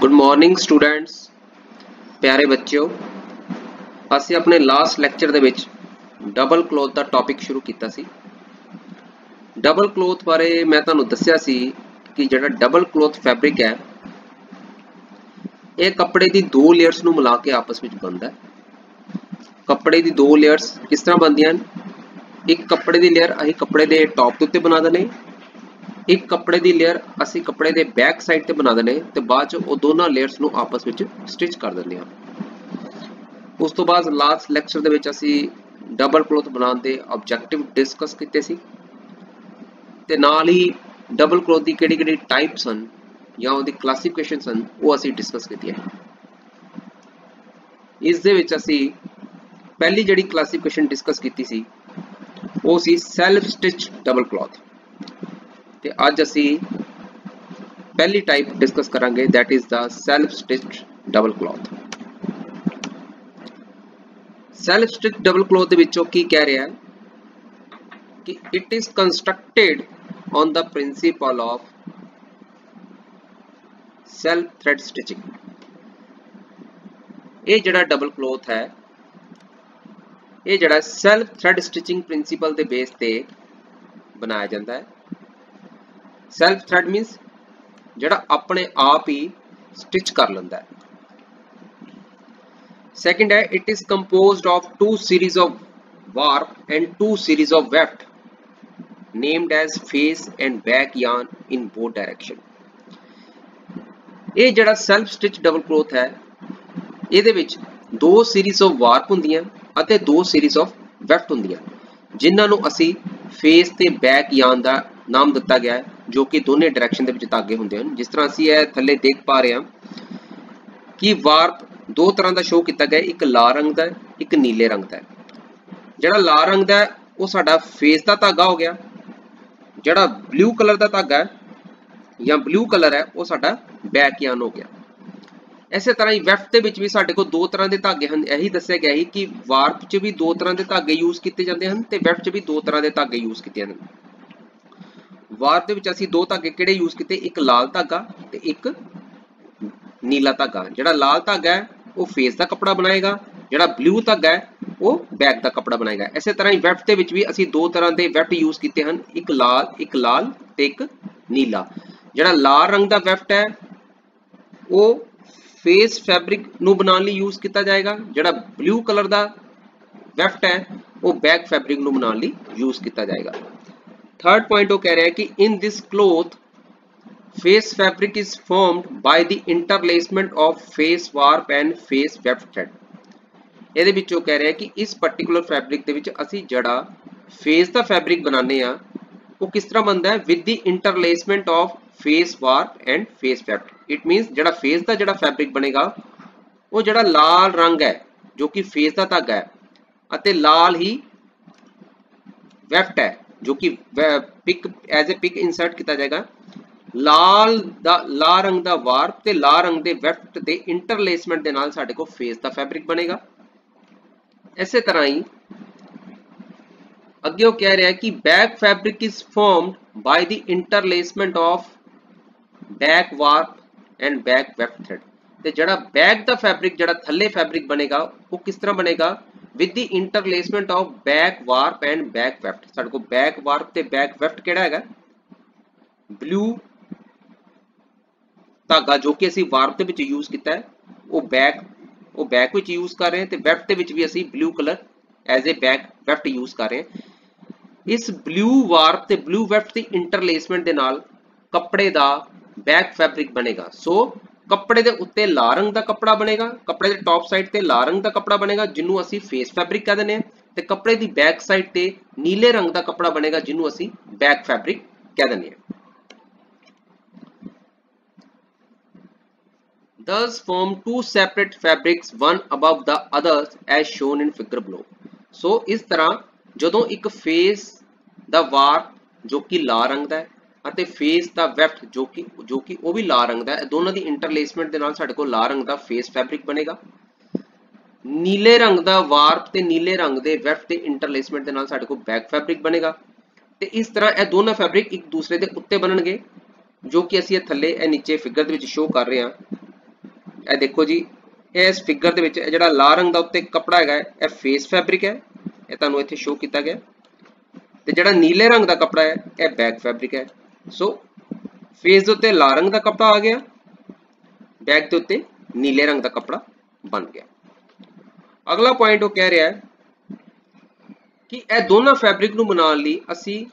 Good morning students ਪਿਆਰੇ ਬੱਚਿਓ, ਅਸੀਂ ਆਪਣੇ ਲਾਸਟ ਲੈਕਚਰ ਦੇ ਵਿੱਚ ਡਬਲ ਕਲੋਥ ਦਾ ਟੌਪਿਕ ਸ਼ੁਰੂ ਕੀਤਾ ਸੀ। ਡਬਲ ਕਲੋਥ ਬਾਰੇ ਮੈਂ ਤੁਹਾਨੂੰ ਦੱਸਿਆ ਸੀ ਕਿ ਜਿਹੜਾ ਡਬਲ ਕਲੋਥ ਫੈਬਰਿਕ ਹੈ, ਇਹ ਕੱਪੜੇ ਦੀ ਦੋ ਲੇਅਰਸ ਨੂੰ ਮਿਲਾ ਕੇ ਆਪਸ ਵਿੱਚ ਬਣਦਾ ਹੈ। ਕੱਪੜੇ ਦੀ ਦੋ ਲੇਅਰਸ ਕਿਸ ਤਰ੍ਹਾਂ ਬਣਦੀਆਂ ਹਨ? ਇੱਕ ਕੱਪੜੇ ਦੀ ਲੇਅਰ ਅਸੀਂ ਕੱਪੜੇ ਦੇ ਟੌਪ ਦੇ ਉੱਤੇ ਬਣਾ ਦਿੰਦੇ ਇੱਕ ਕੱਪੜੇ ਦੀ ਲੇਅਰ ਅਸੀਂ ਕੱਪੜੇ ਦੇ ਬੈਕ ਸਾਈਡ ਤੇ ਬਣਾ ਦਿੰਦੇ ਤੇ ਬਾਅਦ ਚ ਉਹ ਦੋਨਾਂ ਲੇਅਰਸ ਨੂੰ ਆਪਸ ਵਿੱਚ ਸਟਿਚ ਕਰ ਦਿੰਦੇ ਹਾਂ। ਉਸ ਤੋਂ ਬਾਅਦ ਲਾਸਟ ਲੈਕਚਰ ਦੇ ਵਿੱਚ ਅਸੀਂ ਡਬਲ ਕਲੋਥ ਬਣਾਉਣ ਦੇ ਆਬਜੈਕਟਿਵ ਡਿਸਕਸ ਕੀਤੇ ਸੀ। ਤੇ ਨਾਲ ਹੀ ਡਬਲ ਕਲੋਥ ਦੀ ਕਿਹੜੀ ਕਿਹੜੀ ਟਾਈਪਸ ਹਨ ਜਾਂ ਉਹਦੀ ਕਲਾਸੀਫਿਕੇਸ਼ਨਸ ਹਨ, ਉਹ ਅਸੀਂ ਡਿਸਕਸ ਕੀਤੀਆਂ। ਇਸ ਦੇ ਵਿੱਚ ਅਸੀਂ ਪਹਿਲੀ ਜਿਹੜੀ ਕਲਾਸੀਫਿਕੇਸ਼ਨ ਡਿਸਕਸ ਕੀਤੀ ਸੀ, ਉਹ ਸੀ ਸੈਲਫ ਸਟਿਚ ਡਬਲ ਕਲੋਥ ਤੇ ਅੱਜ ਅਸੀਂ ਪਹਿਲੀ ਟਾਈਪ ਡਿਸਕਸ ਕਰਾਂਗੇ that is the self stitched double cloth self stitched double cloth ਦੇ ਵਿੱਚੋਂ ਕੀ ਕਹਿ ਰਿਹਾ ਹੈ ਕਿ it is constructed on the principle of self thread stitching ਇਹ ਜਿਹੜਾ ਡਬਲ ਕਲੋਥ ਹੈ ਇਹ ਜਿਹੜਾ ਸੈਲਫ ਥ੍ਰੈਡ ਸਟਿਚਿੰਗ ਪ੍ਰਿੰਸੀਪਲ ਦੇ ਬੇਸ ਤੇ ਬਣਾਇਆ ਜਾਂਦਾ ਹੈ ਸੈਲਫ ਥ੍ਰੈਡ ਮੀਨਸ ਜਿਹੜਾ ਆਪਣੇ ਆਪ ਹੀ ਸਟਿਚ ਕਰ ਲੈਂਦਾ ਹੈ। Second ਹੈ, it is composed of two series of warp and two series of weft, named as face and back yarn in both direction. ਇਹ ਜਿਹੜਾ ਸੈਲਫ ਸਟਿਚ ਡਬਲ ਕਲੋਥ ਹੈ, ਇਹਦੇ ਵਿੱਚ ਦੋ ਸੀਰੀਜ਼ ਆਫ ਵਾਰਪ ਹੁੰਦੀਆਂ ਅਤੇ ਦੋ ਸੀਰੀਜ਼ ਆਫ ਵੈਫਟ ਹੁੰਦੀਆਂ, ਜਿਨ੍ਹਾਂ ਨੂੰ ਅਸੀਂ ਫੇਸ ਤੇ ਬੈਕ ਯਾਨ ਦਾ ਨਾਮ ਦਿੱਤਾ ਗਿਆ ਹੈ। ਜੋ ਕਿ ਦੋਨੇ ਡਾਇਰੈਕਸ਼ਨ ਦੇ ਵਿੱਚ ਧਾਗੇ ਹੁੰਦੇ ਹਨ। ਜਿਸ ਤਰ੍ਹਾਂ ਅਸੀਂ ਇਹ ਥੱਲੇ ਦੇਖ ਪਾ ਰਹੇ ਹਾਂ ਕਿ ਵਾਰਪ ਦੋ ਤਰ੍ਹਾਂ ਦਾ ਸ਼ੋਅ ਕੀਤਾ ਗਿਆ ਇੱਕ ਲਾਲ ਰੰਗ ਦਾ ਇੱਕ ਨੀਲੇ ਰੰਗ ਦਾ ਜਿਹੜਾ ਲਾਲ ਰੰਗ ਦਾ ਉਹ ਸਾਡਾ ਫੇਸ ਦਾ ਧਾਗਾ ਹੋ ਗਿਆ। ਜਿਹੜਾ ਬਲੂ ਕਲਰ ਦਾ ਧਾਗਾ ਹੈ ਜਾਂ ਬਲੂ ਕਲਰ ਹੈ, ਉਹ ਸਾਡਾ ਬੈਕ ਯਾਨ ਹੋ ਗਿਆ। ਇਸੇ ਤਰ੍ਹਾਂ ਹੀ ਵੈਫਟ ਦੇ ਵਿੱਚ ਵੀ ਸਾਡੇ ਕੋਲ ਦੋ ਤਰ੍ਹਾਂ ਦੇ ਧਾਗੇ ਹਨ। ਇਹੀ ਦੱਸਿਆ ਗਿਆ ਹੈ ਕਿ ਵਾਰਪ 'ਚ ਵੀ ਦੋ ਤਰ੍ਹਾਂ ਦੇ ਧਾਗੇ ਯੂਜ਼ ਕੀਤੇ ਜਾਂਦੇ ਹਨ ਤੇ ਵੈਫਟ 'ਚ ਵੀ ਦੋ ਤਰ੍ਹਾਂ ਦੇ ਧਾਗੇ ਯੂਜ਼ ਕੀਤੇ ਜਾਂਦੇ ਹਨ। ਵਾਰ ਦੇ ਵਿੱਚ ਅਸੀਂ ਦੋ ਧਾਗੇ ਕਿਹੜੇ ਯੂਜ਼ ਕੀਤੇ? ਇੱਕ ਲਾਲ ਧਾਗਾ ਤੇ ਇੱਕ ਨੀਲਾ ਧਾਗਾ। ਜਿਹੜਾ ਲਾਲ ਧਾਗਾ ਹੈ, ਉਹ ਫੇਸ ਦਾ ਕੱਪੜਾ ਬਣਾਏਗਾ। ਜਿਹੜਾ ਬਲੂ ਧਾਗਾ ਹੈ, ਉਹ ਬੈਕ ਦਾ ਕੱਪੜਾ ਬਣਾਏਗਾ। ਇਸੇ ਤਰ੍ਹਾਂ ਹੀ ਵੈਫਟ ਦੇ ਵਿੱਚ ਵੀ ਅਸੀਂ ਦੋ ਤਰ੍ਹਾਂ ਦੇ ਵੈਫਟ ਯੂਜ਼ ਕੀਤੇ ਹਨ। ਇੱਕ ਲਾਲ ਇੱਕ ਲਾਲ ਤੇ ਇੱਕ ਨੀਲਾ। ਜਿਹੜਾ ਲਾਲ ਰੰਗ ਦਾ ਵੈਫਟ ਹੈ, ਉਹ ਫੇਸ ਫੈਬਰਿਕ ਨੂੰ ਬਣਾਉਣ ਲਈ ਯੂਜ਼ ਕੀਤਾ ਜਾਏਗਾ। ਜਿਹੜਾ ਬਲੂ ਕਲਰ ਦਾ ਵੈਫਟ ਹੈ, ਉਹ ਬੈਕ ਫੈਬਰਿਕ ਨੂੰ ਬਣਾਉਣ ਲਈ ਯੂਜ਼ ਕੀਤਾ ਜਾਏਗਾ। ਥਰਡ ਪੁਆਇੰਟ ਉਹ ਕਹਿ ਰਿਹਾ ਹੈ ਕਿ in this cloth face fabric is formed by the interlacement of face warp and face weft thread. ਇਹਦੇ ਵਿੱਚ ਉਹ ਕਹਿ ਰਿਹਾ ਕਿ ਇਸ ਪਾਰਟਿਕੂਲਰ ਫੈਬਰਿਕ ਦੇ ਵਿੱਚ ਅਸੀਂ ਜਿਹੜਾ ਫੇਸ ਦਾ ਫੈਬਰਿਕ ਬਣਾਉਂਦੇ ਆ ਉਹ ਕਿਸ ਤਰ੍ਹਾਂ ਬਣਦਾ ਹੈ? With the interlacement of face warp and face weft it means ਜਿਹੜਾ ਫੇਸ ਦਾ ਜਿਹੜਾ ਫੈਬਰਿਕ ਬਣੇਗਾ, ਉਹ ਜਿਹੜਾ ਲਾਲ ਰੰਗ ਹੈ, ਜੋ ਕਿ ਫੇਸ ਦਾ ਧਾਗਾ ਹੈ, ਅਤੇ ਲਾਲ ਹੀ ਵੈਫਟ ਹੈ। ਜੋ ਕਿ pick as a pick insert ਕੀਤਾ ਜਾਏਗਾ। ਲਾਲ ਦਾ, ਲਾਲ ਰੰਗ ਦਾ ਵਾਰਪ ਤੇ ਲਾਲ ਰੰਗ ਦੇ ਵੈਫਟ ਦੇ ਇੰਟਰਲੇਸਮੈਂਟ ਦੇ ਨਾਲ ਸਾਡੇ ਕੋਲ ਫੇਸ ਦਾ ਫੈਬਰਿਕ ਬਣੇਗਾ। ਇਸੇ ਤਰ੍ਹਾਂ ਹੀ ਅੱਗੇ ਉਹ ਕਹਿ ਰਿਹਾ ਕਿ back fabric is formed by the interlacement of back warp and back weft thread ਤੇ ਜਿਹੜਾ ਬੈਕ ਦਾ ਫੈਬਰਿਕ ਜਿਹੜਾ ਥੱਲੇ ਫੈਬਰਿਕ ਬਣੇਗਾ, ਉਹ ਕਿਸ ਤਰ੍ਹਾਂ ਬਣੇਗਾ? With the interlacement of back warp and back weft ਸਾਡੇ ਕੋਲ ਬੈਕ ਵਾਰਪ ਤੇ ਬੈਕ ਵੈਫਟ ਕਿਹੜਾ ਹੈਗਾ? ਬਲੂ ਧਾਗਾ ਜੋ ਕਿ ਅਸੀਂ ਵਾਰਪ ਦੇ ਵਿੱਚ ਯੂਜ਼ ਕੀਤਾ ਹੈ, ਉਹ ਬੈਕ ਉਹ ਬੈਕ ਵਿੱਚ ਯੂਜ਼ ਕਰ ਰਹੇ ਤੇ ਵੈਫਟ ਦੇ ਵਿੱਚ ਵੀ ਅਸੀਂ blue colour as a back weft use ਕਰ ਰਹੇ ਹਾਂ। ਇਸ ਬਲੂ ਵਾਰਪ ਤੇ ਬਲੂ ਵੈਫਟ ਦੀ ਇੰਟਰਲੇਸਮੈਂਟ ਦੇ ਨਾਲ ਕੱਪੜੇ ਦਾ ਬੈਕ ਫੈਬਰਿਕ ਬਣੇਗਾ। ਸੋ ਕੱਪੜੇ ਦੇ ਉੱਤੇ ਲਾਲ ਰੰਗ ਦਾ ਕੱਪੜਾ ਬਣੇਗਾ, ਕੱਪੜੇ ਦੇ ਟੌਪ ਸਾਈਡ ਤੇ ਲਾਲ ਰੰਗ ਦਾ ਕੱਪੜਾ ਬਣੇਗਾ, ਜਿਹਨੂੰ ਅਸੀਂ ਫੇਸ ਫੈਬਰਿਕ ਕਹਿ ਦਿੰਦੇ ਹਾਂ, ਤੇ ਕੱਪੜੇ ਦੀ ਬੈਕ ਸਾਈਡ ਤੇ ਨੀਲੇ ਰੰਗ ਦਾ ਕੱਪੜਾ ਬਣੇਗਾ, ਜਿਹਨੂੰ ਅਸੀਂ ਬੈਕ ਫੈਬਰਿਕ ਕਹਿ ਦਿੰਦੇ ਹਾਂ। Thus, form two separate fabrics, one above the others, as shown in figure below. So, ਇਸ ਤਰ੍ਹਾਂ ਜਦੋਂ ਇੱਕ ਫੇਸ ਦਾ ਵਾਰ ਜੋ ਕਿ ਲਾਲ ਰੰਗ ਦਾ ਹੈ ਅਤੇ ਫੇਸ ਦਾ ਵੈਫਟ ਜੋ ਕਿ ਜੋ ਕਿ ਉਹ ਵੀ ਲਾਲ ਰੰਗ ਦਾ ਹੈ। ਦੋਨਾਂ ਦੀ ਇੰਟਰਲੇਸਮੈਂਟ ਦੇ ਨਾਲ ਸਾਡੇ ਕੋਲ ਲਾਲ ਰੰਗ ਦਾ ਫੇਸ ਫੈਬਰਿਕ ਬਣੇਗਾ। ਨੀਲੇ ਰੰਗ ਦਾ ਵਾਰਪ ਤੇ ਨੀਲੇ ਰੰਗ ਦੇ ਵੈਫਟ ਦੇ ਇੰਟਰਲੇਸਮੈਂਟ ਦੇ ਨਾਲ ਸਾਡੇ ਕੋਲ ਬੈਕ ਫੈਬਰਿਕ ਬਣੇਗਾ। ਤੇ ਇਸ ਤਰ੍ਹਾਂ ਇਹ ਦੋਨਾਂ ਫੈਬਰਿਕ ਇੱਕ ਦੂਸਰੇ ਦੇ ਉੱਤੇ ਬਣਨਗੇ, ਜੋ ਕਿ ਅਸੀਂ ਇਹ ਥੱਲੇ, ਇਹ ਨੀਚੇ ਫਿਗਰ ਦੇ ਵਿੱਚ ਸ਼ੋਅ ਕਰ ਰਹੇ ਹਾਂ। ਇਹ ਦੇਖੋ ਜੀ ਇਸ ਫਿਗਰ ਦੇ ਵਿੱਚ ਜਿਹੜਾ ਲਾਲ ਰੰਗ ਦਾ ਉੱਤੇ ਕੱਪੜਾ ਹੈਗਾ, ਇਹ ਫੇਸ ਫੈਬਰਿਕ ਹੈ। ਇਹ ਤੁਹਾਨੂੰ ਇੱਥੇ ਸ਼ੋਅ ਕੀਤਾ ਗਿਆ। ਤੇ ਜਿਹੜਾ ਨੀਲੇ ਰੰਗ ਦਾ ਕੱਪੜਾ ਹੈ, ਇਹ ਬੈਕ ਫੈਬਰਿਕ ਹੈ। ਸੋ ਫੇਸ ਦੇ ਉੱਤੇ ਲਾਲ ਰੰਗ ਦਾ ਕੱਪੜਾ ਆ ਗਿਆ। ਬੈਕ ਦੇ ਉੱਤੇ ਨੀਲੇ ਰੰਗ ਦਾ ਕੱਪੜਾ ਬਣ ਗਿਆ। ਅਗਲਾ ਪੁਆਇੰਟ ਉਹ ਕਹਿ ਰਿਹਾ ਹੈ ਕਿ ਇਹ ਦੋਨਾਂ ਫੈਬਰਿਕ ਨੂੰ ਬਣਾਉਣ ਲਈ ਅਸੀਂ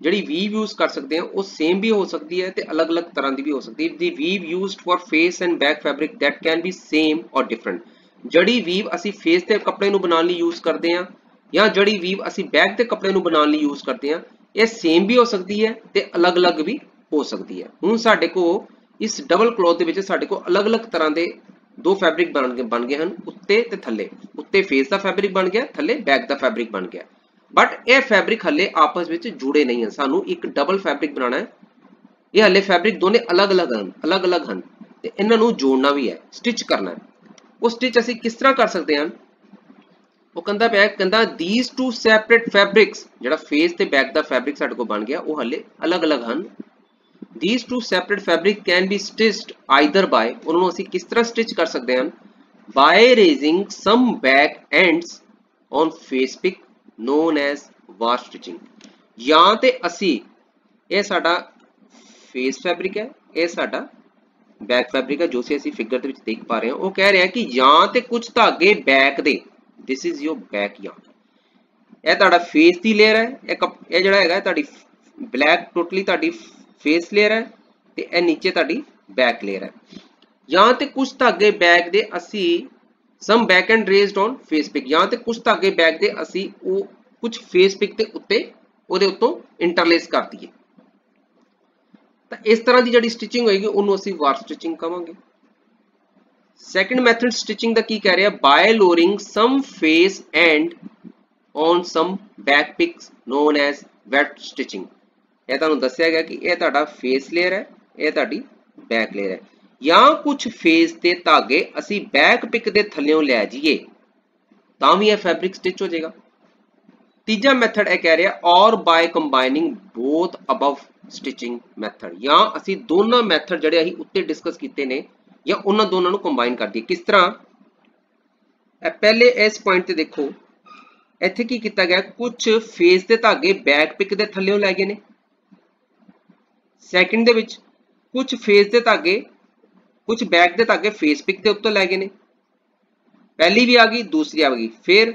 ਜਿਹੜੀ ਵੀਵ ਯੂਜ਼ ਕਰ ਸਕਦੇ ਹਾਂ, ਉਹ ਸੇਮ ਵੀ ਹੋ ਸਕਦੀ ਹੈ ਤੇ ਅਲੱਗ-ਅਲੱਗ ਤਰ੍ਹਾਂ ਦੀ ਵੀ ਹੋ ਸਕਦੀ ਹੈ। The weave used for face and back fabric that can be same or different ਜਿਹੜੀ ਵੀਵ ਅਸੀਂ ਫੇਸ ਤੇ ਕੱਪੜੇ ਨੂੰ ਬਣਾਉਣ ਲਈ ਯੂਜ਼ ਕਰਦੇ ਹਾਂ ਜਾਂ ਜਿਹੜੀ ਵੀਵ ਅਸੀਂ ਬੈਕ ਤੇ ਕੱਪੜੇ ਨੂੰ ਬਣਾਉਣ ਲਈ ਯੂਜ਼ ਕਰਦੇ ਹਾਂ ਇਹ ਸੇਮ ਵੀ ਹੋ ਸਕਦੀ ਹੈ ਤੇ ਅਲੱਗ-ਅਲੱਗ ਵੀ ਹੋ ਸਕਦੀ ਹੈ। ਹੁਣ ਸਾਡੇ ਕੋਲ ਇਸ ਡਬਲ ਕਲੋਥ ਦੇ ਵਿੱਚ ਸਾਡੇ ਕੋਲ ਅਲੱਗ-ਅਲੱਗ ਤਰ੍ਹਾਂ ਦੇ ਦੋ ਫੈਬਰਿਕ ਬਣ ਗਏ ਬਣ ਗਏ ਹਨ, ਉੱਤੇ ਤੇ ਥੱਲੇ। ਉੱਤੇ ਫੇਸ ਦਾ ਫੈਬਰਿਕ ਬਣ ਗਿਆ, ਥੱਲੇ ਬੈਕ ਦਾ ਫੈਬਰਿਕ ਬਣ ਗਿਆ। ਬਟ ਇਹ ਫੈਬਰਿਕ ਹੱਲੇ ਆਪਸ ਵਿੱਚ ਜੁੜੇ ਨਹੀਂ ਹਨ। ਸਾਨੂੰ ਇੱਕ ਡਬਲ ਫੈਬਰਿਕ ਬਣਾਉਣਾ ਹੈ। ਇਹ ਹੱਲੇ ਫੈਬਰਿਕ ਦੋਨੇ ਅਲੱਗ-ਅਲੱਗ ਹਨ ਅਲੱਗ-ਅਲੱਗ ਹਨ ਤੇ ਇਹਨਾਂ ਨੂੰ ਜੋੜਨਾ ਵੀ ਹੈ ਸਟਿਚ ਕਰਨਾ ਹੈ। ਉਹ ਸਟਿਚ ਅਸੀਂ ਕਿਸ ਤਰ੍ਹਾਂ ਕਰ ਸਕਦੇ ਹਾਂ? ਉਹ ਕਹਿੰਦਾ ਪਿਆ, ਕਹਿੰਦਾ ਥੀਸ ਟੂ ਸੈਪਰੇਟ ਫੈਬਰਿਕਸ ਜਿਹੜਾ ਫੇਸ ਤੇ ਬੈਕ ਦਾ ਫੈਬਰਿਕ ਸਾਡੇ ਕੋਲ ਬਣ ਗਿਆ, ਉਹ ਹੱਲੇ ਅਲੱਗ-ਅਲੱਗ ਹਨ। these two separate fabric can be stitched either by, ਉਹਨਾਂ ਨੂੰ ਅਸੀਂ ਕਿਸ ਤਰ੍ਹਾਂ ਸਟਿਚ ਕਰ ਸਕਦੇ ਹਾਂ by raising some back ends on face pick known as var stitching. ਜਾਂ ਤੇ ਅਸੀਂ, ਇਹ ਸਾਡਾ ਫੇਸ ਫੈਬਰਿਕ ਹੈ, ਇਹ ਸਾਡਾ ਬੈਕ ਫੈਬਰਿਕ ਹੈ, ਜੋ ਅਸੀਂ ਫਿਗਰ ਦੇ ਵਿੱਚ ਦੇਖ ਪਾ ਰਹੇ ਹਾਂ। ਉਹ ਕਹਿ ਰਿਹਾ ਕਿ ਜਾਂ ਤੇ ਕੁਝ ਧਾਗੇ ਬੈਕ ਦੇ this is your back ਇਹ ਤੁਹਾਡਾ ਫੇਸ ਦੀ ਲੇਅਰ ਹੈ। ਇਹ ਇਹ ਜਿਹੜਾ ਹੈਗਾ ਤੁਹਾਡੀ ਬਲੈਕ ਟੋਟਲੀ ਤੁਹਾਡੀ ਫੇਸ ਲੇਅਰ ਹੈ ਤੇ ਇਹ ਨੀਚੇ ਤੁਹਾਡੀ ਬੈਕ ਲੇਅਰ ਹੈ। ਜਾਂ ਤੇ ਕੁਝ ਧਾਗੇ ਬੈਕ ਦੇ ਅਸੀਂ some back end raised on face pick ਜਾਂ ਤੇ ਕੁਝ ਧਾਗੇ ਬੈਕ ਦੇ ਅਸੀਂ ਉਹ ਕੁਝ ਫੇਸ ਪਿਕ ਦੇ ਉੱਤੇ ਉਹਦੇ ਉੱਤੋਂ ਇੰਟਰਲੇਸ ਕਰ ਦਈਏ। ਤਾਂ ਇਸ ਤਰ੍ਹਾਂ ਦੀ ਜਿਹੜੀ ਸਟਿਚਿੰਗ ਹੋਏਗੀ, ਉਹਨੂੰ ਅਸੀਂ ਵਾਰ ਸਟਿਚਿੰਗ ਕਹਾਂਗੇ ਸੈਕੰਡ ਮੈਥਡ ਸਟਿਚਿੰਗ ਦਾ ਕੀ ਕਹਿ ਰਿਹਾ? By lowering some face end on some back picks known as weft stitching ਇਹ ਤੁਹਾਨੂੰ ਦੱਸਿਆ ਗਿਆ ਕਿ ਇਹ ਤੁਹਾਡਾ ਫੇਸ ਲੇਅਰ ਹੈ, ਇਹ ਤੁਹਾਡੀ ਬੈਕ ਲੇਅਰ ਹੈ। ਜਾਂ ਕੁਝ ਫੇਸ ਦੇ ਧਾਗੇ ਅਸੀਂ ਬੈਕ ਪਿਕ ਦੇ ਥੱਲੇੋਂ ਲੈ ਜਾਈਏ, ਤਾਂ ਵੀ ਇਹ ਫੈਬਰਿਕ ਸਟਿਚ ਹੋ ਜਾਏਗਾ। ਤੀਜਾ ਮੈਥਡ ਇਹ ਕਹਿ ਰਿਹਾ or by combining both above stitching method ਜਾਂ ਅਸੀਂ ਦੋਨਾਂ ਮੈਥਡ ਜਿਹੜੇ ਅਸੀਂ ਉੱਤੇ ਡਿਸਕਸ ਕੀਤੇ ਨੇ ਜਾਂ ਉਹਨਾਂ ਦੋਨਾਂ ਨੂੰ ਕੰਬਾਈਨ ਕਰਦੀ ਦਈਏ ਕਿਸ ਤਰ੍ਹਾਂ? ਇਹ ਪਹਿਲੇ ਇਸ ਪੁਆਇੰਟ ਤੇ ਦੇਖੋ। ਇੱਥੇ ਕੀ ਕੀਤਾ ਗਿਆ? ਕੁਝ ਫੇਸ ਦੇ ਧਾਗੇ ਬੈਕ ਪਿਕ ਦੇ ਥੱਲੇੋਂ ਲੈ ਗਏ ਨੇ। ਸੈਕਿੰਡ ਦੇ ਵਿੱਚ ਕੁਝ ਫੇਸ ਦੇ ਧਾਗੇ ਕੁਝ ਬੈਕ ਦੇ ਧਾਗੇ ਫੇਸ ਪਿਕ ਦੇ ਉੱਤੋਂ ਲੈ ਗਏ ਨੇ। ਪਹਿਲੀ ਵੀ ਆ ਗਈ, ਦੂਸਰੀ ਆ ਗਈ। ਫਿਰ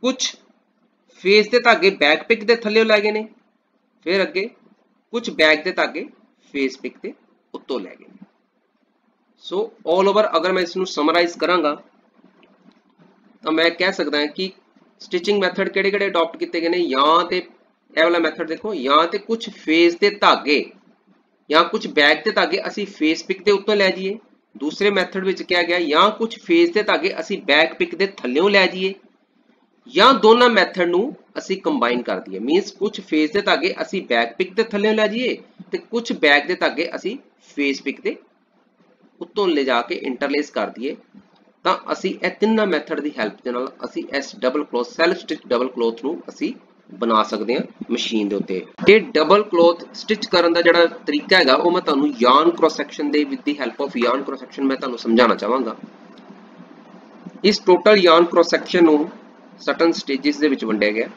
ਕੁਝ ਫੇਸ ਦੇ ਧਾਗੇ ਬੈਕ ਪਿਕ ਦੇ ਥੱਲੇ ਲੈ ਗਏ ਨੇ। ਫਿਰ ਅੱਗੇ ਕੁਝ ਬੈਕ ਦੇ ਧਾਗੇ ਫੇਸ ਪਿਕ ਦੇ ਉੱਤੋਂ ਲੈ ਗਏ ਨੇ। ਸੋ 올 ਓਵਰ ਅਗਰ ਮੈਂ ਇਸ ਨੂੰ ਸਮਰਾਈਜ਼ ਕਰਾਂਗਾ ਤਾਂ ਮੈਂ ਕਹਿ ਸਕਦਾ ਹਾਂ ਕਿ ਸਟਿਚਿੰਗ ਮੈਥਡ ਕਿਹੜੇ ਕਿਹੜੇ ਅਡਾਪਟ ਕੀਤੇ ਗਏ ਨੇ ਜਾਂ ਤੇ ਇਹ ਵਾਲਾ ਮੈਥਡ ਦੇਖੋ ਜਾਂ ਤੇ ਕੁਝ ਫੇਸ ਦੇ ਧਾਗੇ ਜਾਂ ਕੁਝ ਬੈਕ ਦੇ ਧਾਗੇ ਅਸੀਂ ਫੇਸ ਪਿਕ ਦੇ ਉੱਤੋਂ ਲੈ ਜਾਈਏ ਦੂਸਰੇ ਮੈਥਡ ਵਿੱਚ ਕਿਹਾ ਗਿਆ ਜਾਂ ਕੁਝ ਫੇਸ ਦੇ ਧਾਗੇ ਅਸੀਂ ਬੈਕ ਪਿਕ ਦੇ ਥੱਲੇੋਂ ਲੈ ਜਾਈਏ ਜਾਂ ਦੋਨਾਂ ਮੈਥਡ ਨੂੰ ਅਸੀਂ ਕੰਬਾਈਨ ਕਰ ਦਈਏ ਮੀਨਸ ਕੁਝ ਫੇਸ ਦੇ ਧਾਗੇ ਅਸੀਂ ਬੈਕ ਪਿਕ ਦੇ ਥੱਲੇੋਂ ਲੈ ਜਾਈਏ ਤੇ ਕੁਝ ਬੈਕ ਦੇ ਧਾਗੇ ਅਸੀਂ ਫੇਸ ਪਿਕ ਦੇ ਉੱਤੋਂ ਲੈ ਜਾ ਕੇ ਇੰਟਰਲੇਸ ਕਰ ਦਈਏ, ਤਾਂ ਅਸੀਂ ਇਹ ਤਿੰਨਾਂ ਮੈਥਡ ਦੀ ਹੈਲਪ ਦੇ ਨਾਲ ਅਸੀਂ ਇਸ double cloth self stitch double cloth ਨੂੰ ਅਸੀਂ ਬਣਾ ਸਕਦੇ ਹਾਂ ਮਸ਼ੀਨ ਦੇ ਉੱਤੇ। ਇਹ ਡਬਲ ਕਲੋਥ ਸਟਿਚ ਕਰਨ ਦਾ ਜਿਹੜਾ ਤਰੀਕਾ ਹੈਗਾ, ਉਹ ਮੈਂ ਤੁਹਾਨੂੰ ਯਾਨ ਕ੍ਰੋਸ ਸੈਕਸ਼ਨ ਦੇ with the help of yarn cross section ਮੈਂ ਤੁਹਾਨੂੰ ਸਮਝਾਉਣਾ ਚਾਹਾਂਗਾ। ਇਸ ਟੋਟਲ ਯਾਨ ਕ੍ਰੋਸ ਸੈਕਸ਼ਨ ਨੂੰ ਸਰਟਨ ਸਟੇजेस ਦੇ ਵਿੱਚ ਵੰਡਿਆ ਗਿਆ।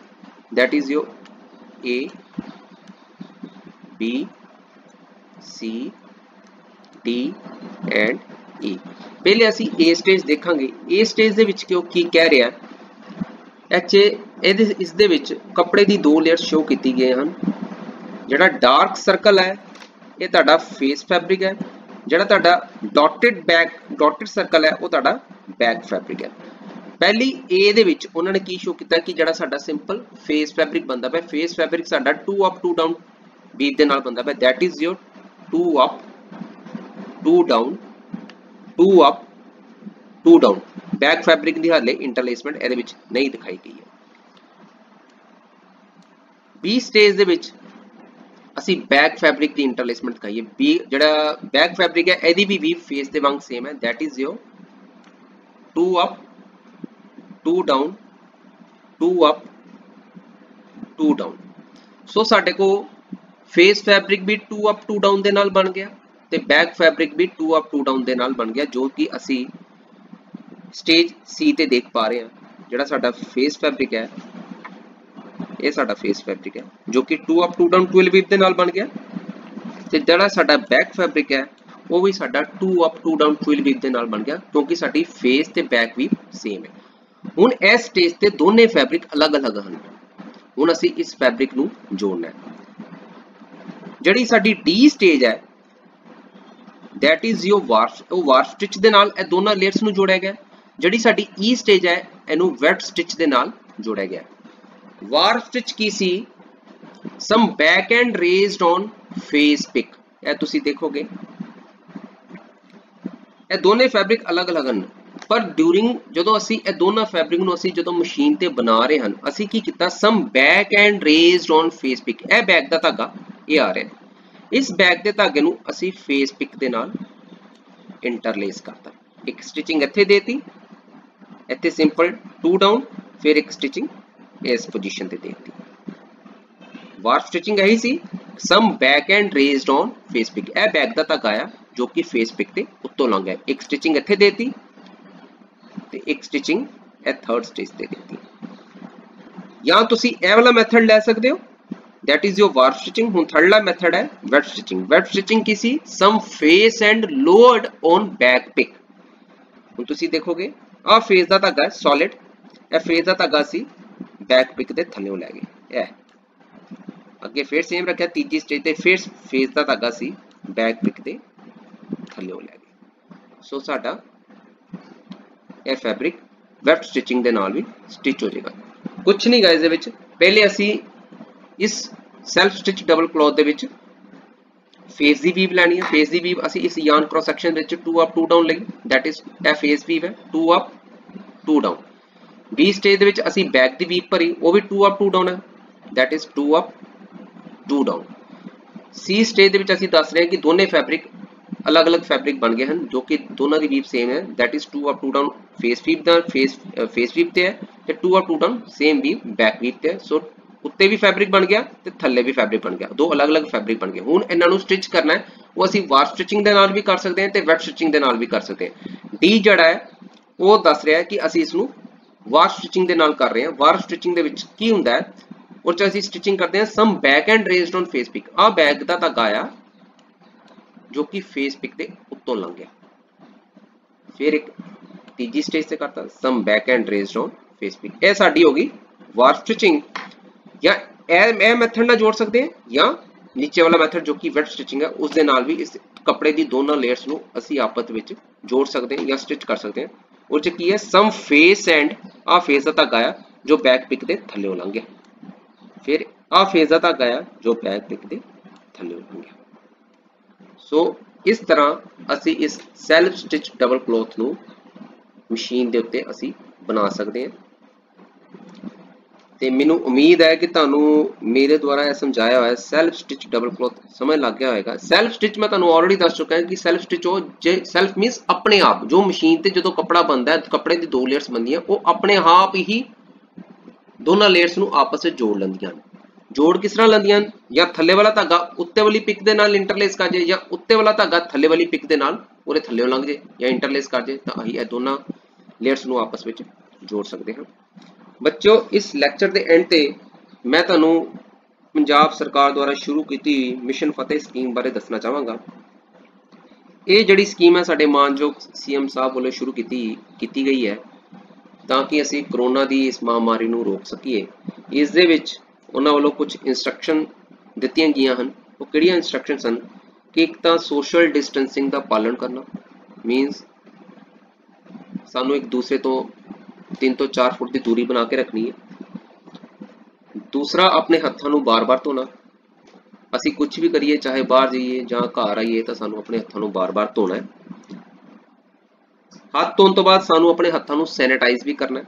That is your A, B, C, D and E ਪਹਿਲੇ ਅਸੀਂ A ਸਟੇਜ ਦੇਖਾਂਗੇ। A ਸਟੇਜ ਦੇ ਵਿੱਚ ਕਿਉਂ ਕੀ ਕਹਿ ਰਿਹਾ? ਐਚ ਇਹਦੇ ਇਸ ਦੇ ਵਿੱਚ ਕੱਪੜੇ ਦੀ ਦੋ ਲੇਅਰ ਸ਼ੋ ਕੀਤੀ ਗਏ ਹਨ। ਜਿਹੜਾ ਡਾਰਕ ਸਰਕਲ ਹੈ, ਇਹ ਤੁਹਾਡਾ ਫੇਸ ਫੈਬਰਿਕ ਹੈ। ਜਿਹੜਾ ਤੁਹਾਡਾ ਡਾਟਡ ਬੈਕ ਡਾਟਡ ਸਰਕਲ ਹੈ, ਉਹ ਤੁਹਾਡਾ ਬੈਕ ਫੈਬਰਿਕ ਹੈ। ਪਹਿਲੀ A ਦੇ ਵਿੱਚ ਉਹਨਾਂ ਨੇ ਕੀ ਸ਼ੋ ਕੀਤਾ ਕਿ ਜਿਹੜਾ ਸਾਡਾ ਸਿੰਪਲ ਫੇਸ ਫੈਬਰਿਕ ਬੰਦਾ ਪਿਆ ਫੇਸ ਫੈਬਰਿਕ ਸਾਡਾ 2 ਅਪ 2 ਡਾਊਨ ਬੀਟ ਦੇ ਨਾਲ ਬੰਦਾ ਪਿਆ। That is your 2 up 2 down 2 up 2 down back fabric ਦੀ ਹਾਲੇ ਇੰਟਰਲੇਸਮੈਂਟ ਇਹਦੇ ਵਿੱਚ ਨਹੀਂ ਦਿਖਾਈ ਗਈ ਹੈ। B ਸਟੇਜ ਦੇ ਵਿੱਚ ਅਸੀਂ ਬੈਕ ਫੈਬਰਿਕ ਦੀ ਇੰਟਰਲੇਸਮੈਂਟ ਦਿਖਾਈਏ। B ਜਿਹੜਾ ਬੈਕ ਫੈਬਰਿਕ ਹੈ, ਇਹਦੀ ਵੀ ਵੀਵ ਫੇਸ ਦੇ ਵਾਂਗ ਸੇਮ ਹੈ। That is your 2 up 2 down 2 up 2 down so ਸਾਡੇ ਕੋ ਫੇਸ ਫੈਬਰਿਕ ਵੀ 2 ਅਪ 2 ਡਾਊਨ ਦੇ ਨਾਲ ਬਣ ਗਿਆ। ਤੇ ਬੈਕ ਫੈਬਰਿਕ ਵੀ 2 ਅਪ 2 ਡਾਊਨ ਦੇ ਨਾਲ ਬਣ ਗਿਆ, ਜੋ ਕਿ ਅਸੀਂ ਸਟੇਜ ਸੀ ਤੇ ਦੇਖ ਪਾ ਰਹੇ ਹਾਂ, ਜਿਹੜਾ ਸਾਡਾ ਫੇਸ ਫੈਬਰਿਕ ਹੈ। ਇਹ ਸਾਡਾ ਫੇਸ ਫੈਬਰਿਕ ਹੈ, ਜੋ ਕਿ 2 ਅਪ 2 ਡਾਊਨ 12 ਵੀਵ ਦੇ ਨਾਲ ਬਣ ਗਿਆ। ਤੇ ਜਿਹੜਾ ਸਾਡਾ ਬੈਕ ਫੈਬਰਿਕ ਹੈ, ਉਹ ਵੀ ਸਾਡਾ 2 ਅਪ 2 ਡਾਊਨ 12 ਵੀਵ ਦੇ ਨਾਲ ਬਣ ਗਿਆ, ਕਿਉਂਕਿ ਸਾਡੀ ਫੇਸ ਤੇ ਬੈਕ ਵੀ ਸੇਮ ਹੈ। ਹੁਣ ਇਸ ਸਟੇਜ ਤੇ ਦੋਨੇ ਫੈਬਰਿਕ ਅਲੱਗ-ਅਲੱਗ ਹਨ। ਹੁਣ ਅਸੀਂ ਇਸ ਫੈਬਰਿਕ ਨੂੰ ਜੋੜਨਾ ਹੈ। ਜਿਹੜੀ ਸਾਡੀ ਡੀ ਸਟੇਜ ਹੈ that is your warp ਉਹ ਵਾਰਪ ਸਟਿਚ ਦੇ ਨਾਲ ਇਹ ਦੋਨਾਂ ਲੇਅਰਸ ਨੂੰ ਜੋੜਿਆ ਗਿਆ। ਜਿਹੜੀ ਸਾਡੀ e ਈ ਸਟੇਜ ਹੈ, ਇਹਨੂੰ ਵੈਟ ਸਟਿਚ ਦੇ ਨਾਲ ਜੋੜਿਆ ਗਿਆ। ਵਾਰਪ ਸਟਿਚ ਕੀ ਸੀ? Some back end raised on face pick ਇਹ ਤੁਸੀਂ ਦੇਖੋਗੇ। ਇਹ ਦੋਨੇ ਫੈਬਰਿਕ ਅਲੱਗ-ਅਲੱਗ ਹਨ। ਪਰ ਡਿਊਰਿੰਗ ਜਦੋਂ ਅਸੀਂ ਇਹ ਦੋਨਾਂ ਫੈਬਰਿਕ ਨੂੰ ਅਸੀਂ ਜਦੋਂ ਮਸ਼ੀਨ ਤੇ ਬਣਾ ਰਹੇ ਹਨ, ਅਸੀਂ ਕੀ ਕੀਤਾ? Some back end raised on face pick ਇਹ ਬੈਕ ਦਾ ਧਾਗਾ, ਇਹ ਆ ਰਿਹਾ। ਇਸ ਬੈਗ ਦੇ ਧਾਗੇ ਨੂੰ ਅਸੀਂ ਫੇਸ ਪਿਕ ਦੇ ਨਾਲ ਇੰਟਰਲੇਸ ਕਰਤਾ। ਇੱਕ ਸਟਿਚਿੰਗ ਇੱਥੇ ਦੇਤੀ, ਇੱਥੇ ਸਿੰਪਲ 2 ਡਾਊਨ ਫਿਰ ਇੱਕ ਸਟਿਚਿੰਗ ਇਸ ਪੋਜੀਸ਼ਨ ਤੇ ਦੇਤੀ। ਵਾਰਪ ਸਟਿਚਿੰਗ ਇਹੀ ਸੀ some back end raised on face pick ਇਹ ਬੈਕ ਦਾ ਧਾਗਾ ਆ ਜੋ ਕਿ ਫੇਸ ਪਿਕ ਤੇ ਉੱਤੋਂ ਲੰਘ ਗਿਆ। ਇੱਕ ਸਟਿਚਿੰਗ ਇੱਥੇ ਦੇਤੀ ਤੇ ਇੱਕ ਸਟਿਚਿੰਗ ਇਹ ਥਰਡ ਸਟੇਜ ਤੇ ਦੇਤੀ। ਜਾਂ ਤੁਸੀਂ ਇਹ ਵਾਲਾ ਮੈਥਡ ਲੈ ਸਕਦੇ ਹੋ। That is your warp stitching ਹੁਣ ਥਰਡਲਾ ਮੈਥਡ ਹੈ wet stitching wet stitching ਕੀ ਸੀ some face and lowered on back pick ਹੁਣ ਤੁਸੀਂ ਦੇਖੋਗੇ ਆਹ ਫੇਸ ਦਾ ਧਾਗਾ ਸੋਲਿਡ ਇਹ ਫੇਸ ਦਾ ਧਾਗਾ ਸੀ ਬੈਕ ਪਿਕ ਦੇ ਥੱਲੇੋਂ ਲੈ ਗਏ ਇਹ ਅੱਗੇ ਫੇਰ ਸੇਮ ਰੱਖਿਆ ਤੀਜੀ ਸਟੇਜ ਤੇ ਫੇਰ ਫੇਸ ਦਾ ਧਾਗਾ ਸੀ ਬੈਕ ਪਿਕ ਦੇ ਥੱਲੇੋਂ ਲੈ ਗਏ ਸੋ ਸਾਡਾ ਇਹ ਫੈਬਰਿਕ ਵੈਟ ਸਟਿਚਿੰਗ ਦੇ ਨਾਲ ਵੀ ਸਟਿਚ ਹੋ ਜਾਏਗਾ ਕੁਝ ਨਹੀਂ ਗਾਇਜ਼ ਦੇ ਵਿੱਚ ਪਹਿਲੇ ਅਸੀਂ ਇਸ ਸੈਲਫ ਸਟਿਚ ਡਬਲ ਕਲੋਥ ਦੇ ਵਿੱਚ ਫੇਸ ਦੀ ਵੀਵ ਲੈਣੀ ਹੈ। ਫੇਸ ਦੀ ਵੀਵ ਅਸੀਂ ਇਸ ਯਾਨ ਕ੍ਰੋਸ ਸੈਕਸ਼ਨ ਵਿੱਚ 2 ਅਪ 2 ਡਾਊਨ ਲਈ। ਦੈਟ ਇਜ਼ ਇਹ ਫੇਸ ਵੀਵ ਹੈ। 2 ਅਪ 2 ਡਾਊਨ ਬੀ ਸਟੇਜ ਦੇ ਵਿੱਚ ਅਸੀਂ ਬੈਕ ਦੀ ਵੀਵ ਭਰੀ, ਉਹ ਵੀ 2 ਅਪ 2 ਡਾਊਨ ਹੈ। That is 2 up 2 down C stage ਦੇ ਵਿੱਚ ਅਸੀਂ ਦੱਸ ਰਹੇ ਹਾਂ ਕਿ ਦੋਨੇ ਫੈਬਰਿਕ ਅਲੱਗ-ਅਲੱਗ ਫੈਬਰਿਕ ਬਣ ਗਏ ਹਨ, ਜੋ ਕਿ ਦੋਨਾਂ ਦੀ ਵੀਵ ਸੇਮ ਹੈ। That is 2 up 2 down face weave the face face weave ਤੇ ਹੈ ਤੇ 2 up 2 down same weave back weave ਤੇ ਹੈ। ਸੋ ਉੱਤੇ ਵੀ ਫੈਬਰਿਕ ਬਣ ਗਿਆ ਤੇ ਥੱਲੇ ਵੀ ਫੈਬਰਿਕ ਬਣ ਗਿਆ। ਦੋ ਅਲੱਗ-ਅਲੱਗ ਫੈਬਰਿਕ ਬਣ ਗਏ। ਹੁਣ ਇਹਨਾਂ ਨੂੰ ਸਟਿਚ ਕਰਨਾ ਹੈ। ਉਹ ਅਸੀਂ ਵਾਰ ਸਟਿਚਿੰਗ ਦੇ ਨਾਲ ਵੀ ਕਰ ਸਕਦੇ ਹਾਂ ਤੇ ਵੈਟ ਸਟਿਚਿੰਗ ਦੇ ਨਾਲ ਵੀ ਕਰ ਸਕਦੇ ਹਾਂ। ਡੀ ਜਿਹੜਾ ਹੈ, ਉਹ ਦੱਸ ਰਿਹਾ ਹੈ ਕਿ ਅਸੀਂ ਇਸ ਨੂੰ ਵਾਰ ਸਟਿਚਿੰਗ ਦੇ ਨਾਲ ਕਰ ਰਹੇ ਹਾਂ। ਵਾਰ ਸਟਿਚਿੰਗ ਦੇ ਵਿੱਚ ਕੀ ਹੁੰਦਾ ਹੈ? ਉਹ ਚ ਅਸੀਂ ਸਟਿਚਿੰਗ ਕਰਦੇ ਹਾਂ some back end raised on face pick ਆ ਬੈਕ ਦਾ ਧਾਗਾ ਆ ਜੋ ਕਿ ਫੇਸ ਪਿਕ ਦੇ ਉੱਤੋਂ ਲੰਘ ਗਿਆ। ਫਿਰ ਇੱਕ ਤੀਜੀ ਸਟੇਜ ਤੇ ਕਰਤਾ। Some back end raised on face pick ਇਹ ਸਾਡੀ ਹੋ ਗਈ ਵਾਰ ਸਟਿਚਿੰਗ ਜਾਂ ਇਹ ਇਹ ਮੈਥਡ ਨਾਲ ਜੋੜ ਸਕਦੇ ਹਾਂ ਜਾਂ ਨੀਚੇ ਵਾਲਾ ਮੈਥਡ ਜੋ ਕਿ ਵੈਟ ਸਟਿਚਿੰਗ ਹੈ ਉਸ ਦੇ ਨਾਲ ਵੀ ਇਸ ਕੱਪੜੇ ਦੀ ਦੋਨਾਂ ਲੇਅਰਸ ਨੂੰ ਅਸੀਂ ਆਪਸ ਵਿੱਚ ਜੋੜ ਸਕਦੇ ਹਾਂ ਜਾਂ ਸਟਿਚ ਕਰ ਸਕਦੇ ਹਾਂ ਉਹ ਚ ਕੀ ਹੈ ਸਮ ਫੇਸ ਐਂਡ ਆ ਫੇਸ ਦਾ ਧਾਗਾ ਆ ਜੋ ਬੈਕ ਪਿਕ ਦੇ ਥੱਲੇ ਲੰਘ ਗਿਆ ਫਿਰ ਆ ਫੇਸ ਦਾ ਧਾਗਾ ਆ ਜੋ ਬੈਕ ਪਿਕ ਦੇ ਥੱਲੇ ਲੰਘ ਗਿਆ ਸੋ ਇਸ ਤਰ੍ਹਾਂ ਅਸੀਂ ਇਸ ਸੈਲਫ ਸਟਿਚ ਡਬਲ ਕਲੋਥ ਨੂੰ ਮਸ਼ੀਨ ਦੇ ਉੱਤੇ ਅਸੀਂ ਬਣਾ ਸਕਦੇ ਹਾਂ ਤੇ ਮੈਨੂੰ ਉਮੀਦ ਹੈ ਕਿ ਤੁਹਾਨੂੰ ਮੇਰੇ ਦੁਆਰਾ ਇਹ ਸਮਝਾਇਆ ਹੋਇਆ ਸੈਲਫ ਸਟਿਚ ਡਬਲ ਕਲੋਥ ਸਮਝ ਲੱਗ ਗਿਆ ਹੋਵੇਗਾ। ਸੈਲਫ ਸਟਿਚ ਮੈਂ ਤੁਹਾਨੂੰ ਆਲਰੇਡੀ ਦੱਸ ਚੁੱਕਾ ਹਾਂ ਕਿ ਸੈਲਫ ਸਟਿਚ ਉਹ ਜੇ ਸੈਲਫ ਮੀਨਸ ਆਪਣੇ ਆਪ, ਜੋ ਮਸ਼ੀਨ ਤੇ ਜਦੋਂ ਕੱਪੜਾ ਬਣਦਾ ਹੈ, ਕੱਪੜੇ ਦੀ ਦੋ ਲੇਅਰਸ ਬਣਦੀਆਂ ਉਹ ਆਪਣੇ ਆਪ ਹੀ ਦੋਨਾਂ ਲੇਅਰਸ ਨੂੰ ਆਪਸ ਵਿੱਚ ਜੋੜ ਲੈਂਦੀਆਂ ਹਨ। ਜੋੜ ਕਿਸ ਤਰ੍ਹਾਂ ਲੈਂਦੀਆਂ ਹਨ? ਜਾਂ ਥੱਲੇ ਵਾਲਾ ਧਾਗਾ ਉੱਤੇ ਵਾਲੀ ਪਿਕ ਦੇ ਨਾਲ ਇੰਟਰਲੇਸ ਕਰ ਜੇ, ਜਾਂ ਉੱਤੇ ਵਾਲਾ ਧਾਗਾ ਥੱਲੇ ਵਾਲੀ ਪਿਕ ਦੇ ਨਾਲ ਉਹਦੇ ਥੱਲੇੋਂ ਲੰਘ ਜੇ, ਜਾਂ ਇੰਟਰਲੇਸ ਕਰ ਜੇ, ਤਾਂ ਅਸੀਂ ਇਹ ਦੋਨਾਂ ਲੇਅਰਸ ਨੂੰ ਆਪਸ ਵਿੱਚ ਜੋੜ ਸਕਦੇ ਹਾਂ। ਬੱਚਿਓ, ਇਸ ਲੈਕਚਰ ਦੇ ਐਂਡ ਤੇ ਮੈਂ ਤੁਹਾਨੂੰ ਪੰਜਾਬ ਸਰਕਾਰ ਦੁਆਰਾ ਸ਼ੁਰੂ ਕੀਤੀ ਮਿਸ਼ਨ ਫਤਿਹ ਸਕੀਮ ਬਾਰੇ ਦੱਸਣਾ ਚਾਹਾਂਗਾ। ਇਹ ਜਿਹੜੀ ਸਕੀਮ ਹੈ, ਸਾਡੇ ਮਾਨਯੋਗ ਸੀਐਮ ਸਾਹਿਬ ਵੱਲੋਂ ਸ਼ੁਰੂ ਕੀਤੀ ਕੀਤੀ ਗਈ ਹੈ, ਤਾਂ ਕਿ ਅਸੀਂ ਕਰੋਨਾ ਦੀ ਇਸ ਮਹਾਮਾਰੀ ਨੂੰ ਰੋਕ ਸਕੀਏ। ਇਸ ਦੇ ਵਿੱਚ ਉਹਨਾਂ ਵੱਲੋਂ ਕੁਝ ਇਨਸਟਰਕਸ਼ਨ ਦਿੱਤੀਆਂ ਗਈਆਂ ਹਨ। ਉਹ ਕਿਹੜੀਆਂ ਇਨਸਟਰਕਸ਼ਨਸ ਹਨ? ਕਿ ਇੱਕ ਤਾਂ ਸੋਸ਼ਲ ਡਿਸਟੈਂਸਿੰਗ ਦਾ ਪਾਲਣ ਕਰਨਾ। ਮੀਨਸ ਸਾਨੂੰ ਇੱਕ ਦੂਸਰੇ ਤੋਂ 3 ਤੋਂ 4 ਫੁੱਟ ਦੀ ਦੂਰੀ ਬਣਾ ਕੇ ਰੱਖਣੀ ਹੈ। ਦੂਸਰਾ, ਆਪਣੇ ਹੱਥਾਂ ਨੂੰ ਬਾਰ-ਬਾਰ ਧੋਣਾ। ਅਸੀਂ ਕੁਝ ਵੀ ਕਰੀਏ, ਚਾਹੇ ਬਾਹਰ ਜਾਈਏ ਜਾਂ ਘਰ ਆਈਏ, ਤਾਂ ਸਾਨੂੰ ਆਪਣੇ ਹੱਥਾਂ ਨੂੰ ਬਾਰ-ਬਾਰ ਧੋਣਾ ਹੈ। ਹੱਥ ਧੋਣ ਤੋਂ ਬਾਅਦ ਸਾਨੂੰ ਆਪਣੇ ਹੱਥਾਂ ਨੂੰ ਸੈਨੀਟਾਈਜ਼ ਵੀ ਕਰਨਾ ਹੈ।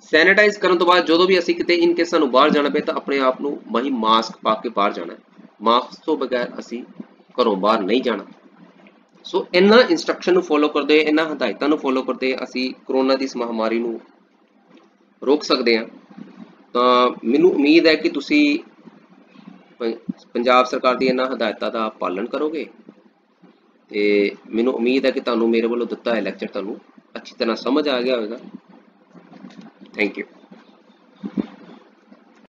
ਸੈਨੀਟਾਈਜ਼ ਕਰਨ ਤੋਂ ਬਾਅਦ ਜਦੋਂ ਵੀ ਅਸੀਂ ਕਿਤੇ ਇਨ ਕੇਸ ਸਾਨੂੰ ਬਾਹਰ ਜਾਣਾ ਪਏ, ਤਾਂ ਆਪਣੇ ਆਪ ਨੂੰ ਮਹੀ ਮਾਸਕ ਪਾ ਕੇ ਬਾਹਰ ਜਾਣਾ ਹੈ। ਮਾਸਕ ਤੋਂ ਬਗੈਰ ਅਸੀਂ ਘਰੋਂ ਬਾਹਰ ਨਹੀਂ ਜਾਣਾ। ਸੋ ਇਹਨਾਂ ਇਨਸਟਰਕਸ਼ਨ ਨੂੰ ਫੋਲੋ ਕਰਦੇ ਇਹਨਾਂ ਹਦਾਇਤਾਂ ਨੂੰ ਫੋਲੋ ਕਰਦੇ ਅਸੀਂ ਕਰੋਨਾ ਦੀ ਇਸ ਮਹਾਮਾਰੀ ਨੂੰ ਰੋਕ ਸਕਦੇ ਹਾਂ, ਤਾਂ ਮੈਨੂੰ ਉਮੀਦ ਹੈ ਕਿ ਤੁਸੀਂ ਪੰਜਾਬ ਸਰਕਾਰ ਦੀ ਇਹਨਾਂ ਹਦਾਇਤਾਂ ਦਾ ਪਾਲਣ ਕਰੋਗੇ ਤੇ ਮੈਨੂੰ ਉਮੀਦ ਹੈ ਕਿ ਤੁਹਾਨੂੰ ਮੇਰੇ ਵੱਲੋਂ ਦਿੱਤਾ ਹੈ ਲੈਕਚਰ ਤੁਹਾਨੂੰ ਅੱਛੀ ਤਰ੍ਹਾਂ ਸਮਝ ਆ ਗਿਆ ਹੋਵੇਗਾ। Thank you